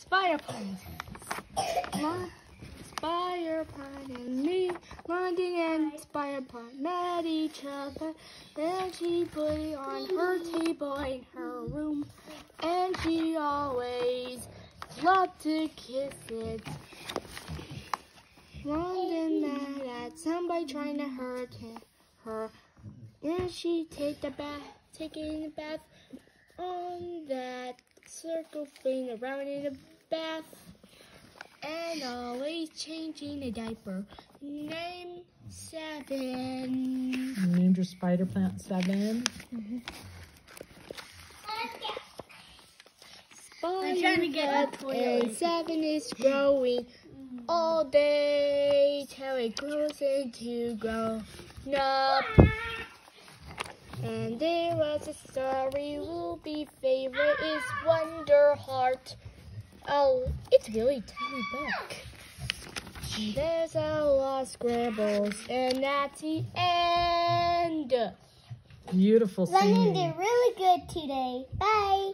Spider Pine. Spider Pine and me, London and Spider Pine met each other. And she put it on her table in her room. And she always loved to kiss it. London mad at somebody trying to hurt her. And she take the bath, taking a bath on circle thing around in the bath and always changing a diaper. Name seven. You named your spider plant 7 I'm trying to get a toilet. And seven is growing all day till it grows into grown up. And there was a story, Ruby favorite is Wonder Heart. Oh, it's really tiny book. And there's a lot of scrambles, and that's the end. Beautiful Lennon singing. did really good today. Bye.